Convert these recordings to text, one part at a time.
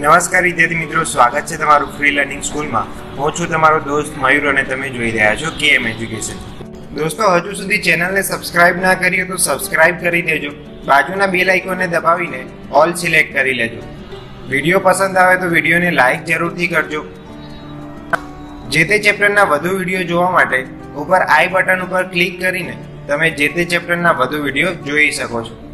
નમસ્કાર વિદ્યાર્થી મિત્રો, સ્વાગત છે તમારું ફ્રી લર્નિંગ સ્કૂલમાં હું છું તમારો દોસ્ત મયુર અને તમે જોઈ રહ્યા છો કેએમ એજ્યુકેશન દોસ્તો, હજુ સુધી ચેનલને સબસ્ક્રાઇબ ના કરી તો સબસ્ક્રાઇબ કરી દેજો. બાજુના બેલ આઇકોનને દબાવીને ઓલ સિલેક્ટ કરી લેજો. વીડિયો પસંદ આવે તો વિડીયોને લાઇક જરૂરથી કરજો. જે તે ચેપ્ટરના વધુ વીડિયો જોવા માટે ઉપર આઈ બટન ઉપર ક્લિક કરીને તમે જે તે ચેપ્ટરના વધુ વીડિયો જોઈ શકો છો.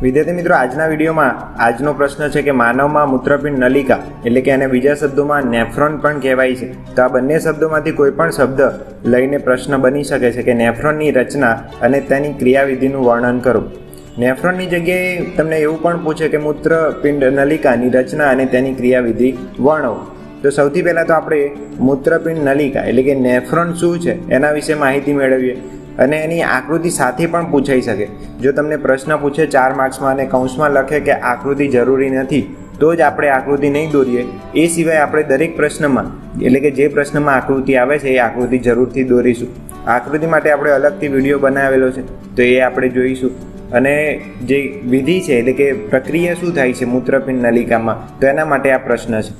વિદ્યાર્થી મિત્રો, આજના વિડીયોમાં આજનો પ્રશ્ન છે કે માનવમાં મૂત્રપિંડ નલિકા એટલે કે એને બીજા શબ્દોમાં નેફ્રોન પણ કહેવાય છે. તો આ બંને શબ્દોમાંથી કોઈ પણ શબ્દ લઈને પ્રશ્ન બની શકે છે કે નેફ્રોનની રચના અને તેની ક્રિયાવિધિનું વર્ણન કરો. નેફ્રોનની જગ્યાએ તમને એવું પણ પૂછે કે મૂત્રપિંડ નલિકાની રચના અને તેની ક્રિયાવિધિ વર્ણવો. તો સૌથી પહેલાં તો આપણે મૂત્રપિંડ નલિકા એટલે કે નેફ્રોન શું છે? એના વિશે માહિતી મેળવીએ. અને એની આકૃતિ સાથે પણ પૂછાઈ શકે. જો તમને પ્રશ્ન પૂછે ચાર માર્ક્સમાં અને કૌંસમાં લખે કે આકૃતિ જરૂરી નથી, તો જ આપણે આકૃતિ નહીં દોરીએ. એ સિવાય આપણે દરેક પ્રશ્નમાં, એટલે કે જે પ્રશ્નમાં આકૃતિ આવે છે, એ આકૃતિ જરૂરથી દોરીશું. આકૃતિ માટે આપણે અલગથી વીડિયો બનાવેલો છે, તો એ આપણે જોઈશું. અને જે વિધિ છે, એટલે કે પ્રક્રિયા શું થાય છે મૂત્રપિંડ નલિકામાં, તો એના માટે આ પ્રશ્ન છે.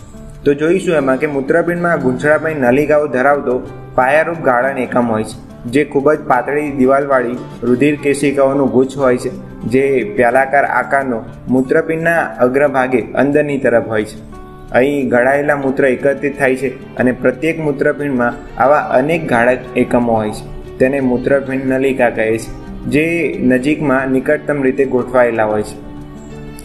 તો જોઈશું એમાં કે મૂત્રપિંડમાં ગૂંચળાપાઈ નલિકાઓ ધરાવતો પાયારૂપ ગાળણ એકમ હોય છે. જે ખૂબ જ પાતળી દિવાલવાળી રુધિર કેશિકાઓનું ગુચ્છ હોય છે, જે પ્યાલાકાર આકારનો મૂત્રપિંડના અગ્રભાગે અંદરની તરફ હોય છે. અહીં ઘડાયેલા મૂત્ર એકત્રિત થાય છે અને પ્રત્યેક મૂત્રપિંડમાં આવા અનેક ગાળક એકમો હોય છે. તેને મૂત્રપિંડ નલિકા કહે છે, જે નજીકમાં નિકટતમ રીતે ગોઠવાયેલા હોય છે.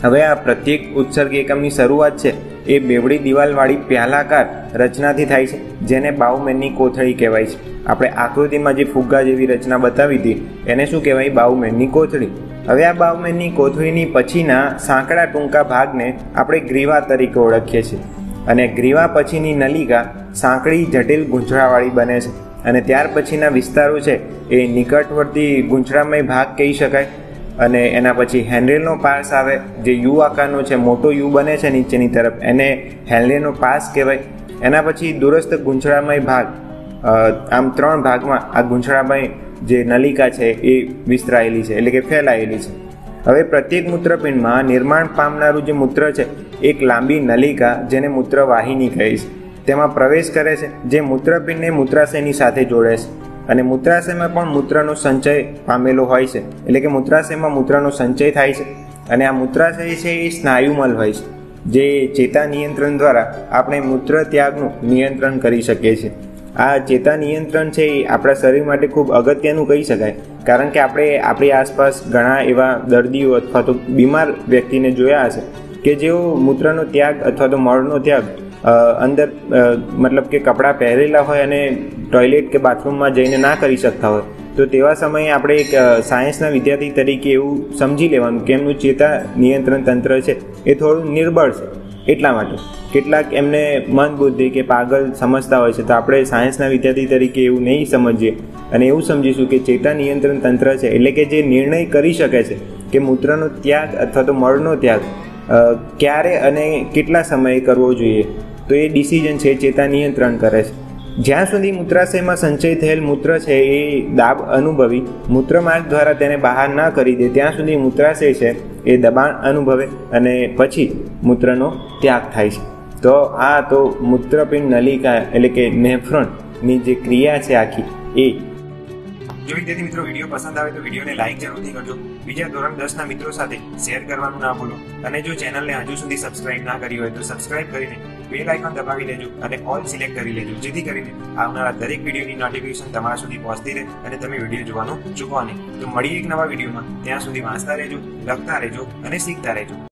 હવે આ પ્રત્યેક ઉત્સર્ગ એકમની શરૂઆત છે એ બેવડી દિવાલવાળી પ્યાલાકાર રચનાથી થાય છે, જેને બાઉમેનની કોથળી કહેવાય છે. આપણે આકૃતિમાં જે ફુગ્ગા જેવી રચના બતાવી હતી, એને શું કહેવાય? બાઉમેનની કોથળી. હવે આ બાઉમેનની કોથળીની પછીના સાંકડા ટૂંકા ભાગને આપણે ગ્રીવા તરીકે ઓળખીએ છીએ. અને ગ્રીવા પછીની નલિકા સાંકડી જટિલ ગૂંચળાવાળી બને છે. અને ત્યાર પછીના વિસ્તારો છે, એ નિકટવર્તી ગૂંચળામય ભાગ કહી શકાય. અને એના પછી હેન્ડલનો પાસ આવે, જે યુ આકારનો છે, મોટો યુ બને છે નીચેની તરફ, એને હેન્ડ્રેલનો પાસ કહેવાય. એના પછી દુરસ્ત ગૂંછળામય ભાગ આમ ત્રણ ભાગમાં આ ગૂંછળામય જે નલિકા છે એ વિસ્તરાયેલી છે, એટલે કે ફેલાયેલી છે. હવે પ્રત્યેક મૂત્રપિંડમાં નિર્માણ પામનારું જે મૂત્ર છે, એક લાંબી નલિકા જેને મૂત્રવાહિની કહે છે. તેમાં પ્રવેશ કરે છે, જે મૂત્રપિંડને મૂત્રાશયની સાથે જોડે છે. અને મૂત્રાશયમાં પણ મૂત્રનો સંચય પામેલો હોય છે. એટલે કે મૂત્રાશયમાં મૂત્રનો સંચય થાય છે. અને આ મૂત્રાશય છે એ સ્નાયુમલ હોય છે, જે ચેતા નિયંત્રણ દ્વારા આપણે મૂત્ર ત્યાગનું નિયંત્રણ કરી શકીએ છીએ. આ ચેતા નિયંત્રણ છે એ આપણા શરીર માટે ખૂબ અગત્યનું કહી શકાય. કારણ કે આપણે આપણી આસપાસ ઘણા એવા દર્દીઓ અથવા તો બીમાર વ્યક્તિને જોયા હશે કે જેઓ મૂત્રનો ત્યાગ અથવા તો મળનો ત્યાગ અંદર મતલબ કે કપડાં પહેરેલા હોય અને ટોયલેટ કે બાથરૂમમાં જઈને ના કરી શકતા હોય, તો તેવા સમયે આપણે એક સાયન્સના વિદ્યાર્થી તરીકે એવું સમજી લેવાનું કે એમનું ચેતા નિયંત્રણ તંત્ર છે, એ થોડું નિર્બળ છે, એટલા માટે. કેટલાક એમને મન બુદ્ધિ કે પાગલ સમજતા હોય છે, તો આપણે સાયન્સના વિદ્યાર્થી તરીકે એવું નહીં સમજીએ અને એવું સમજીશું કે ચેતા નિયંત્રણ તંત્ર છે, એટલે કે જે નિર્ણય કરી શકે છે, કે મૂત્રનો ત્યાગ અથવા તો મળનો ત્યાગ ક્યારે અને કેટલા સમયે કરવો જોઈએ. તો એ ડિસિઝન છે, ચેતા નિયંત્રણ કરે છે. જ્યાં સુધી મૂત્રાશયમાં સંચય થયેલ મૂત્ર છે, એ દાબ અનુભવી મૂત્રમાર્ગ દ્વારા તેને બહાર ન કરી દે, ત્યાં સુધી મૂત્રાશય છે, એ દબાણ અનુભવે અને પછી મૂત્રનો ત્યાગ થાય છે. તો આ તો મૂત્રપિંડ નલિકા એટલે કે નેફ્રોનની જે ક્રિયા છે આખી, એ જો વિદ્યાર્થી મિત્રો વીડિયો પસંદ આવે તો વિડીયોને લાઈક જરૂરથી કરજો. બીજા ધોરણ દસના મિત્રો સાથે શેર કરવાનું ના ભૂલો. અને જો ચેનલને હજુ સુધી સબસ્ક્રાઇબ ના કરી હોય તો સબસ્ક્રાઇબ કરીને બેલ આઇકન દબાવી લેજો અને ઓલ સિલેક્ટ કરી લેજો. જેથી કરીને આવનારા દરેક વિડીયોની નોટિફિકેશન તમારા સુધી પહોંચતી રહે અને તમે વીડિયો જોવાનું ચૂકવા નહીં. તો મળીએ એક નવા વિડીયોમાં. ત્યાં સુધી વાંચતા રહેજો, લખતા રહેજો અને શીખતા રહેજો.